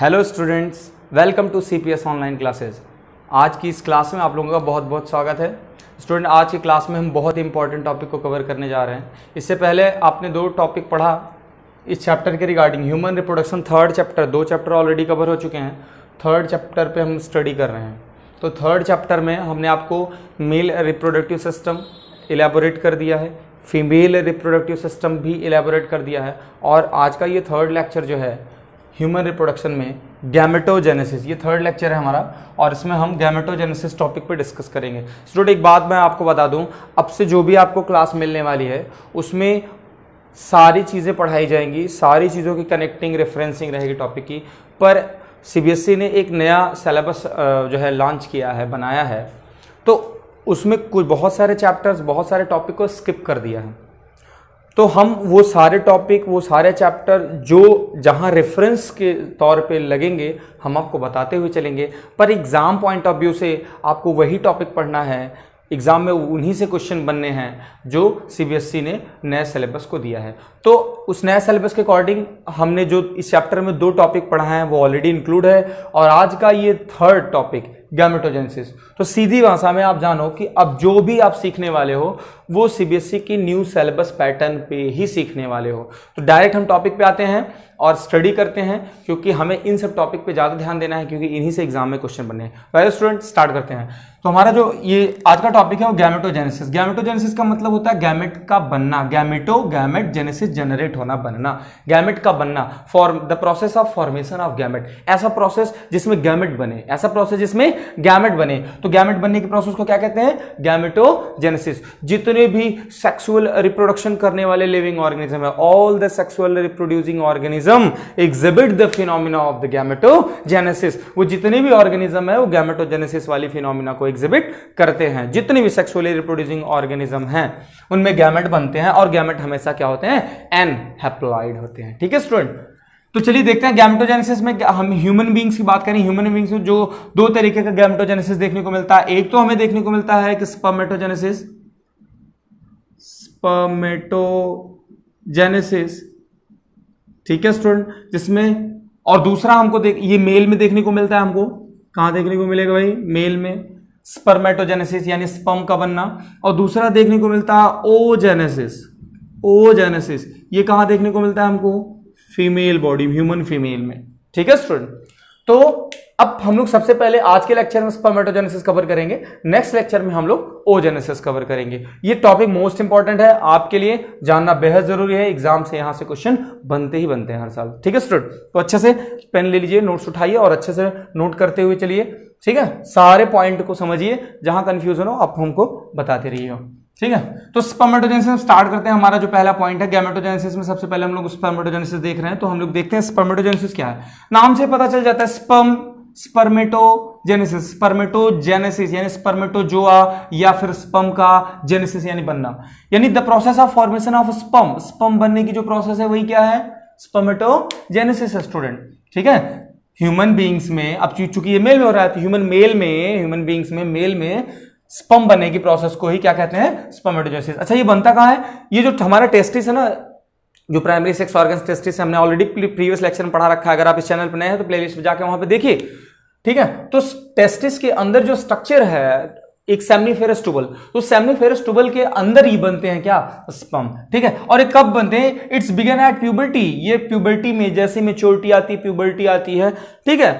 Hello students welcome to C P S online classes आज की इस क्लास में आप लोगों का बहुत बहुत स्वागत है। स्टूडेंट आज की क्लास में हम बहुत ही इंपॉर्टेंट टॉपिक को कवर करने जा रहे हैं। इससे पहले आपने दो टॉपिक पढ़ा इस चैप्टर के regarding human reproduction third chapter दो चैप्टर ऑलरेडी कवर हो चुके हैं। थर्ड चैप्टर पे हम स्टडी कर रहे हैं। तो थर्ड चैप्टर में हमने आपको मेल रिप्रोडक्टिव सिस्टम इलेबोरेट कर दिया है। फीमेल रिप्रोडक्टिव सिस्टम भी इलेबोरेट कर दिया है। और आज का ये थर्ड लेक्चर जो है ह्यूमन रिप्रोडक्शन में गैमेटोजेनेसिस ये थर्ड लेक्चर है हमारा, और इसमें हम गैमेटोजेनेसिस टॉपिक पे डिस्कस करेंगे। स्टूडेंट एक बात मैं आपको बता दूँ, अब से जो भी आपको क्लास मिलने वाली है, उसमें सारी चीज़ें पढ़ाई जाएँगी, सारी चीज़ों की कनेक्टिंग रेफरेंसिंग रहेगी टॉपिक की, पर सीबीएसई ने एक नया सिलेबस जो है लॉन्च किया है, बनाया है तो उसमें कुछ बहुत सारे चैप्टर्स बहुत सारे टॉपिक को स्किप कर दिया है। तो हम वो सारे टॉपिक वो सारे चैप्टर जो जहाँ रेफरेंस के तौर पे लगेंगे, हम आपको बताते हुए चलेंगे। पर एग्ज़ाम पॉइंट ऑफ़ व्यू से आपको वही टॉपिक पढ़ना है। एग्ज़ाम में उन्हीं से क्वेश्चन बनने हैं जो सीबीएसई ने नए सिलेबस को दिया है। तो उस नए सिलेबस के अकॉर्डिंग हमने जो इस चैप्टर में दो टॉपिक पढ़ा है, वो ऑलरेडी इंक्लूड है। और आज का ये थर्ड टॉपिक गैमेटोजेंसिस तो सीधी भाषा में आप जानो कि अब जो भी आप सीखने वाले हो वो सीबीएसई की न्यू सिलेबस पैटर्न पे ही सीखने वाले हो। तो डायरेक्ट हम टॉपिक पे आते हैं और स्टडी करते हैं, क्योंकि हमें इन सब टॉपिक पे ज़्यादा ध्यान देना है, क्योंकि इन्हीं से एग्ज़ाम में क्वेश्चन बनने हैं। पहले स्टूडेंट स्टार्ट करते हैं। तो हमारा जो ये आज का टॉपिक है वो गैमेटोजेनेसिस गैमेटोजेनेसिस का मतलब होता है गैमेट का बनना। गैमेटो गैमेट जेनेसिस जनरेट होना, बनना। गैमेट का बनना। Form the process of formation of gamete ऐसा प्रोसेस जिसमें गैमेट बने। ऐसा प्रोसेस जिसमें गैमेट बने। तो गैमेट बनने के प्रोसेस को क्या कहते हैं? गैमेटोजेनेसिस जितने भी सेक्सुअल रिप्रोडक्शन करने वाले लिविंग ऑर्गेनिज्म है all the sexual reproducing organism exhibit the phenomena of the gametogenesis वो जितने भी ऑर्गेनिज्म है, वो गैमेटोजेनेसिस वाली फिनोमिना को एग्जिबिट करते हैं। जितने भी सेक्सुअली रिप्रोड्यूसिंग ऑर्गेनिज्म हैं, उनमें गैमेट बनते हैं और गैमेट हमेशा क्या होते हैं? एन हैप्लॉइड होते हैं। ठीक है स्टूडेंट तो चलिए देखते हैं गैमेटोजेनेसिस में हम ह्यूमन बींग्स की बात करें ह्यूमन बींग्स में जो दो तरीके का गैमेटोजेनेसिस देखने को मिलता है। एक तो हमें देखने को मिलता है कि स्पर्मेटोजेनेसिस स्पर्मेटोजेनेसिस ठीक है स्टूडेंट जिसमें, और दूसरा हमको देख, ये मेल में देखने को मिलता है हमको। कहाँ देखने को मिलेगा भाई? मेल में। स्पर्मेटोजेनेसिस यानी स्पर्म का बनना। और दूसरा देखने को मिलता है ओजेनेसिस ओजेनेसिस ये कहाँ देखने को मिलता है हमको? फीमेल बॉडी ह्यूमन फीमेल में। ठीक है स्टूडेंट तो अब हम लोग सबसे पहले आज के लेक्चर में स्पर्मेटोजेनेसिस कवर करेंगे। नेक्स्ट लेक्चर में हम लोग ओजेनेसिस कवर करेंगे। ये टॉपिक मोस्ट इंपॉर्टेंट है, आपके लिए जानना बेहद ज़रूरी है। एग्ज़ाम से यहाँ से क्वेश्चन बनते ही बनते हैं हर साल। ठीक है स्टूडेंट तो अच्छे से पेन ले लीजिए नोट्स उठाइए और अच्छे से नोट करते हुए चलिए। ठीक है? सारे पॉइंट को समझिए, जहाँ कंफ्यूजन हो, आप हमको बताते रहिए। ठीक है? तो स्पर्मेटोजेनेसिस स्टार्ट करते हैं। हमारा जो पहला पॉइंट है गैमेटोजेनेसिस में सबसे पहले हम लोग स्पर्मेटोजेनेसिस देख रहे हैं। तो हम लोग देखते हैं स्पर्मेटोजेनेसिस क्या है। नाम से पता चल जाता है स्पर्म स्पर्मेटोजेनेसिस स्पर्मेटोजेनेसिस यानी स्पर्मेटोजोआ या फिर स्पम का जेनेसिस यानी बनना। यानी the process of formation of sperm sperm बनने की जो प्रोसेस है वही क्या है? स्पर्मेटोजेनेसिस स्टूडेंट ठीक है? ह्यूमन बींग्स में, अब चूँकि ये मेल में हो रहा है तो ह्यूमन मेल में ह्यूमन बींग्स में मेल में स्पम बनने की प्रोसेस को ही क्या कहते हैं? स्पर्मेटोजेनेसिस अच्छा ये बनता कहाँ है? ये जो हमारा टेस्टिस है ना जो प्राइमरी सेक्स ऑर्गन टेस्टिस हमने ऑलरेडी प्रीवियस लेक्चर में पढ़ा रखा है। अगर आप इस चैनल पर नए हैं तो प्लेलिस्ट में जाके वहाँ पे देखिए। ठीक है? तो टेस्टिस के अंदर जो स्ट्रक्चर है, एक सेमनीफेरस टूबल तो सेमनीफेरस टूबल के अंदर ही बनते हैं क्या? स्पम ठीक है? और ये कब बनते हैं? इट्स बिगन एट प्यूबर्टी ये प्यूबर्टी में, जैसे मेच्योरिटी आती है प्यूबर्टी आती है। ठीक है?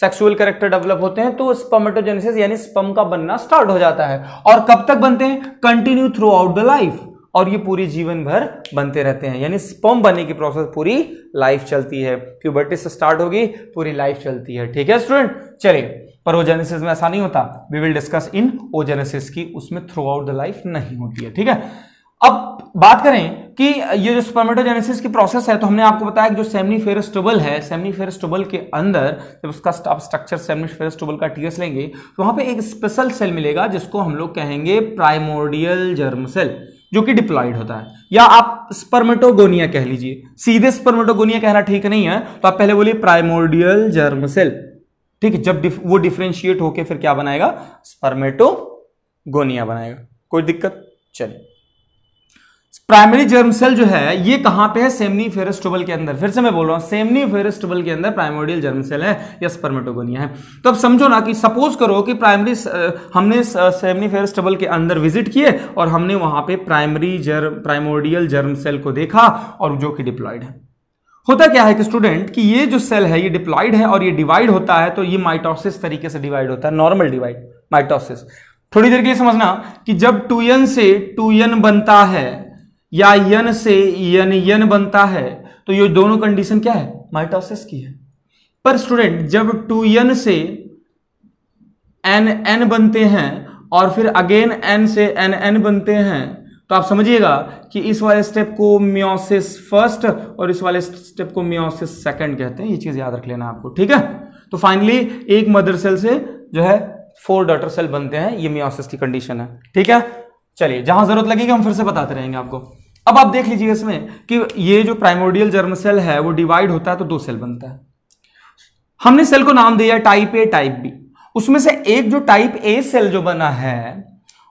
सेक्सुअल कैरेक्टर डेवलप होते हैं तो स्पर्मेटोजेनेसिस यानी स्पम का बनना स्टार्ट हो जाता है। और कब तक बनते हैं? Continue throughout the life और ये पूरी जीवन भर बनते रहते हैं। यानी स्पर्म बनने की प्रोसेस पूरी लाइफ चलती है। प्यूबर्टी से स्टार्ट होगी, पूरी लाइफ चलती है। ठीक है स्टूडेंट चलिए, पर ओजेनेसिस में ऐसा नहीं होता। We will discuss in oogenesis की, उसमें थ्रू आउट द लाइफ नहीं होती है। ठीक है? अब बात करें कि ये जो स्पर्मेटोजेनेसिस की प्रोसेस है तो हमने आपको बताया कि जो सेमनीफेरस ट्यूबल है सेमनीफेरस ट्यूबल के अंदर जब उसका आप स्ट्रक्चर सेमनीफेरस ट्यूबल का टीएस लेंगे तो वहाँ पे एक स्पेशल सेल मिलेगा, जिसको हम लोग कहेंगे प्राइमोर्डियल जर्म सेल जो कि डिप्लॉइड होता है। या आप स्पर्मेटोगोनिया कह लीजिए। सीधे स्पर्मेटोगोनिया कहना ठीक नहीं है तो आप पहले बोलिए प्राइमोर्डियल जर्म सेल ठीक है जब डिफ, वो डिफ्रेंशिएट होके फिर क्या बनाएगा? स्पर्मेटोगोनिया बनाएगा। कोई दिक्कत? चलिए। प्राइमरी जर्म सेल जो है, ये कहाँ पे है? सेमनी फेरस्टोबल के अंदर। फिर से मैं बोल रहा हूँ सेमनी फेरस्टोबल के अंदर प्राइमोडियल जर्म सेल है, या स्पर्मेटोगोनिया है। तो अब समझो ना कि सपोज़ करो कि प्राइमरी हमने सेमनी फेरस्टोबल के अंदर विज़िट किए और हमने वहाँ पे primary germ primordial germ cell को देखा और जो कि डिप्लॉयड है। होता क्या है कि स्टूडेंट कि ये जो सेल है, ये डिप्लॉयड है और ये डिवाइड होता है तो ये माइटोसिस तरीके से डिवाइड होता है नॉर्मल डिवाइड माइटोसिस थोड़ी देर के लिए समझना कि जब टू से टू बनता है या यन से यन यन बनता है तो ये दोनों कंडीशन क्या है? माइटोसिस की है। पर स्टूडेंट जब टू यन से एन एन बनते हैं और फिर अगेन एन से एन एन बनते हैं तो आप समझिएगा कि इस वाले स्टेप को मियोसिस फ़र्स्ट और इस वाले स्टेप को मियोसिस सेकंड कहते हैं। ये चीज़ याद रख लेना आपको, ठीक है? तो फाइनली एक मदर सेल से जो है फोर डॉटर सेल बनते हैं। ये मियोसिस की कंडीशन है, ठीक है? चलिए, जहाँ ज़रूरत लगेगी, हम फिर से बताते रहेंगे आपको। अब आप देख लीजिए इसमें कि ये जो प्राइमोडियल जर्म सेल है, वो डिवाइड होता है तो दो सेल बनता है। हमने सेल को नाम दिया टाइप ए टाइप बी उसमें से एक जो टाइप ए सेल जो बना है,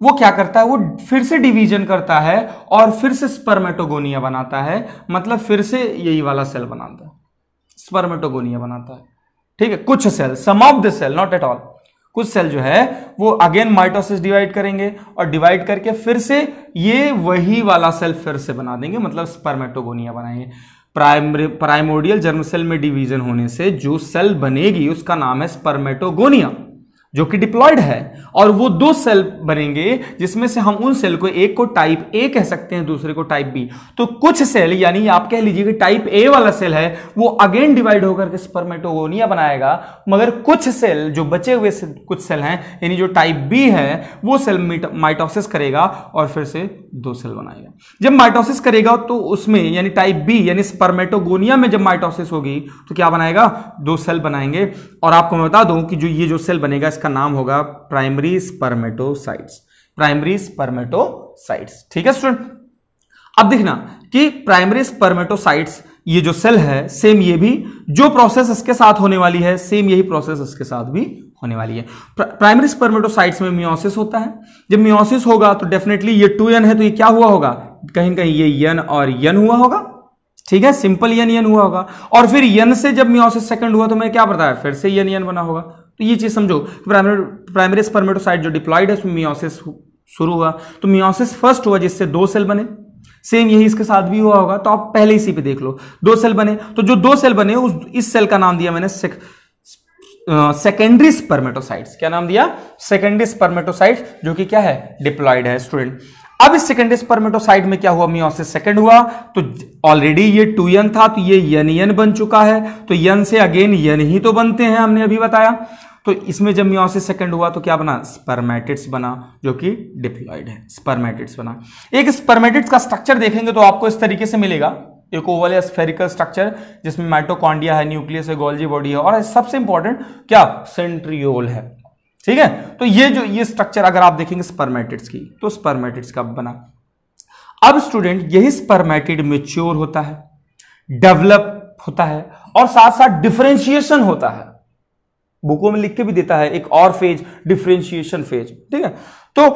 वो क्या करता है? वो फिर से डिवीज़न करता है और फिर से स्पर्मेटोगोनिया बनाता है। मतलब फिर से यही वाला सेल बनाता है। स्पर्मेटोगोनिया बनाता है। ठीक है? कुछ cell some of the cell not at all कुछ सेल जो है, वो अगेन माइटोसिस डिवाइड करेंगे और डिवाइड करके फिर से ये वही वाला सेल फिर से बना देंगे मतलब स्पर्मेटोगोनिया बनाएँगे। प्राइमरी प्राइमोडियल जर्म सेल में डिवीज़न होने से जो सेल बनेगी, उसका नाम है स्पर्मेटोगोनिया जो कि डिप्लॉयड है और वो दो सेल बनेंगे जिसमें से हम उन सेल को एक को टाइप ए कह सकते हैं दूसरे को टाइप बी तो कुछ सेल यानी आप कह लीजिए कि टाइप ए वाला सेल है वो अगेन डिवाइड होकर के स्पर्मेटोगोनिया बनाएगा मगर कुछ सेल जो बचे हुए से, कुछ सेल हैं यानी जो टाइप बी है वो सेल माइटोसिस करेगा और फिर से दो सेल बनाएगा। जब माइटोसिस करेगा तो उसमें यानी टाइप बी यानी स्पर्मेटोगोनिया में जब माइटोसिस होगी तो क्या बनाएगा? दो सेल बनाएँगे। और आपको मैं बता दूँ कि जो ये जो सेल बनेगा इसका नाम होगा प्राइमरी स्पर्मेटोसाइट्स प्राइमरी स्पर्मेटोसाइट्स ठीक है स्टूडेंट अब देखना कि प्राइमरी स्पर्मेटोसाइट्स ये जो सेल है सेम ये भी जो प्रोसेस इसके साथ होने वाली है सेम यही प्रोसेस इसके साथ भी होने वाली है। प्राइमरी स्पर्मेटोसाइट्स में मियोसिस होता है। जब मियोसिस होगा तो डेफिनेटली ये टू एन है तो ये क्या हुआ होगा? कहीं कहीं ये यन और यन हुआ होगा। ठीक है सिंपल यन यन हुआ होगा। और फिर यन से जब मियोसिस सेकंड हुआ तो मैं क्या बताया? फिर से यन यन बना होगा। तो ये चीज़ समझो प्राइमरी प्राइमरी स्पर्मेटोसाइट जो डिप्लॉइड है, उसमें मियोसिस शुरू हुआ। तो मियोसिस फ़र्स्ट हुआ जिससे दो सेल बने। सेम यही इसके साथ भी हुआ होगा। तो आप पहले इसी पे देख लो। दो सेल बने। तो जो दो सेल बने, उस, इस सेल का नाम दिया मैंने सेकेंडरी स्पर्मेटोसाइट्स क्या नाम दिया? सेकेंडरी स्पर्मेटोसाइट जो कि क्या है? डिप्लॉइड है स्टूडेंट अब इस सेकेंडरी स्पर्मेटोसाइट में क्या हुआ? मियोसिस सेकंड हुआ। तो ऑलरेडी ये टू यन था तो ये यन यन बन चुका है। तो यन से अगेन यन ही तो बनते हैं, हमने अभी बताया। तो इसमें जब मियोसिस सेकंड हुआ तो क्या बना? स्पर्मेटिड्स बना, जो कि डिप्लॉइड है। स्पर्मेटिड्स बना। एक स्पर्मेटिड्स का स्ट्रक्चर देखेंगे तो आपको इस तरीके से मिलेगा। एक ओवल या स्फेरिकल स्ट्रक्चर जिसमें माइटोकॉन्डिया है न्यूक्लियस है गोल्जी बॉडी है, और सबसे इंपॉर्टेंट क्या? सेंट्रियोल है। ठीक है? तो ये जो, ये स्ट्रक्चर अगर आप देखेंगे स्पर्मेटिड्स की तो स्पर्मेटिड्स का बना। अब स्टूडेंट यही स्पर्मेटिड मेच्योर होता है डेवलप होता है, और साथ साथ डिफ्रेंशिएशन होता है। बुकों में लिख के भी देता है, एक और फ़ेज़ डिफ्रेंशिएशन फ़ेज़ ठीक है? तो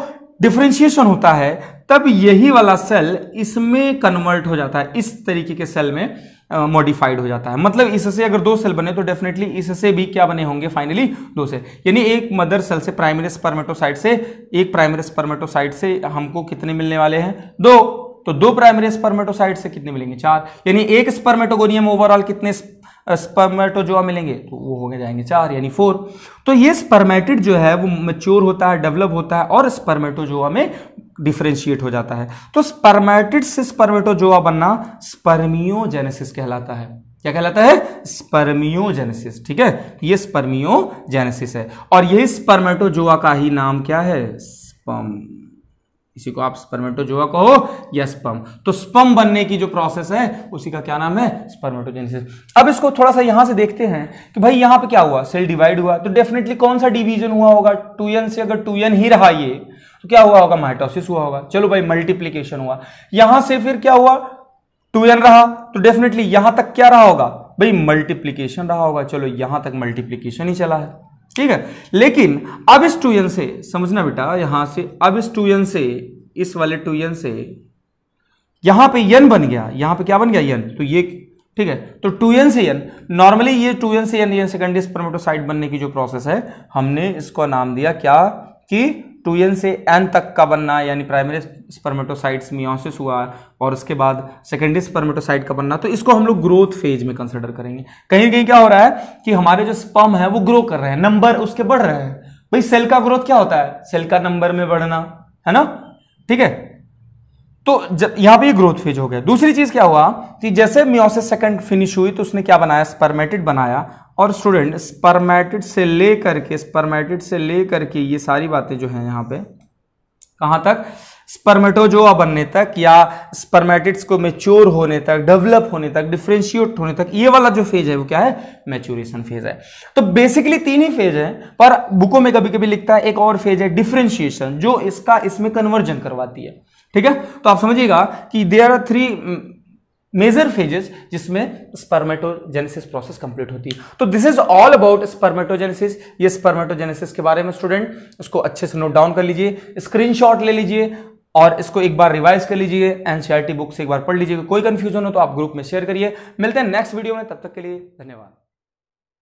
डिफ्रेंशिएशन होता है, तब यही वाला सेल इसमें कन्वर्ट हो जाता है, इस तरीके के सेल में। मॉडिफाइड हो जाता है। मतलब इससे अगर दो सेल बने तो डेफिनेटली इससे भी क्या बने होंगे फाइनली दो सेल यानी एक मदर सेल से प्राइमरी स्पर्मेटोसाइट से, एक प्राइमरी स्पर्मेटोसाइट से हमको कितने मिलने वाले हैं? दो। तो दो प्राइमरी स्पर्मेटोसाइट से कितने मिलेंगे? चार। यानी एक स्पर्मेटोगोनियम ओवरऑल कितने स्पर्मेटोजोआ मिलेंगे? तो वो हो गए जाएँगे चार, यानी फोर तो ये स्पर्मेटिड जो है, वो मेच्योर होता है डेवलप होता है और स्पर्मेटोजोआ में डिफ्रेंशिएट हो जाता है। तो स्पर्मेटिड से स्पर्मेटोजोआ बनना स्पर्मियोजेनेसिस कहलाता है। क्या कहलाता है? स्पर्मियोजेनेसिस ठीक है? तो ये स्पर्मियोजेनेसिस है। और यही स्पर्मेटोजोआ का ही नाम क्या है? स्पर्म इसी को आप स्पर्मेटोजोआ कहो या स्पम तो स्पम बनने की जो प्रोसेस है, उसी का क्या नाम है? स्पर्मेटोजेनेसिस अब इसको थोड़ा सा यहाँ से देखते हैं कि भाई यहाँ पे क्या हुआ? सेल डिवाइड हुआ। तो डेफिनेटली कौन सा डिवीज़न हुआ होगा? टू से अगर टू ही रहा ये तो क्या हुआ होगा? माइटोसिस हुआ होगा। चलो भाई मल्टीप्लीकेशन हुआ। यहाँ से फिर क्या हुआ? टू एन रहा। तो डेफिनेटली यहाँ तक क्या रहा होगा? भाई मल्टीप्लीकेशन रहा होगा। चलो, यहाँ तक मल्टीप्लीकेशन ही चला है। ठीक है? लेकिन अब इस टू से, समझना बेटा, यहाँ से, अब इस टू से, इस वाले टू से, यहाँ पे यन बन गया। यहाँ पे क्या बन गया? यन तो ये, ठीक है? तो टू एन से एन नॉर्मली ये टू एन से एन ये सेकेंडरी स्पर्मेटोसाइट बनने की जो प्रोसेस है, हमने इसको नाम दिया क्या? कि टू एन से एन तक का बनना, यानी प्राइमरी स्पर्मेटोसाइट्स मियोसिस हुआ, और उसके बाद सेकेंडरी स्पर्मेटोसाइट का बनना तो इसको हम लोग ग्रोथ फ़ेज़ में कंसिडर करेंगे। कहीं कहीं क्या हो रहा है कि हमारे जो स्पर्म है, वो ग्रो कर रहे हैं नंबर उसके बढ़ रहे हैं। भाई सेल का ग्रोथ क्या होता है? सेल का नंबर में बढ़ना, है ना? ठीक है? तो जब, यहाँ पे ग्रोथ फ़ेज़ हो गया। दूसरी चीज़ क्या हुआ कि जैसे मियोसिस सेकंड फिनिश हुई तो उसने क्या बनाया? स्पर्मेटिड बनाया और स्टूडेंट स्पर्मेटिड से ले करके स्पर्मेटिड से ले करके ये सारी बातें जो है यहाँ पे, कहाँ तक? स्पर्मेटोजोआ बनने तक या स्पर्मेटिड्स को मेच्योर होने तक डेवलप होने तक डिफ्रेंशिएट होने तक, ये वाला जो फ़ेज़ है वो क्या है? मैच्योरेशन फ़ेज़ है। तो बेसिकली तीन ही फ़ेज़ है, पर बुकों में कभी कभी लिखता है, एक और फ़ेज़ है डिफ्रेंशिएशन जो इसका इसमें कन्वर्जन करवाती है। ठीक है? तो आप समझिएगा कि there are three major phases जिसमें स्पर्मेटोजेनेसिस प्रोसेस कंप्लीट होती है। तो this is all about spermatogenesis ये स्पर्मेटोजेनेसिस के बारे में स्टूडेंट उसको अच्छे से नोट डाउन कर लीजिए स्क्रीनशॉट ले लीजिए और इसको एक बार रिवाइज कर लीजिए एनसीईआरटी बुक से एक बार पढ़ लीजिए। कोई कंफ्यूजन हो तो आप ग्रुप में शेयर करिए। मिलते हैं नेक्स्ट वीडियो में, तब तक के लिए धन्यवाद।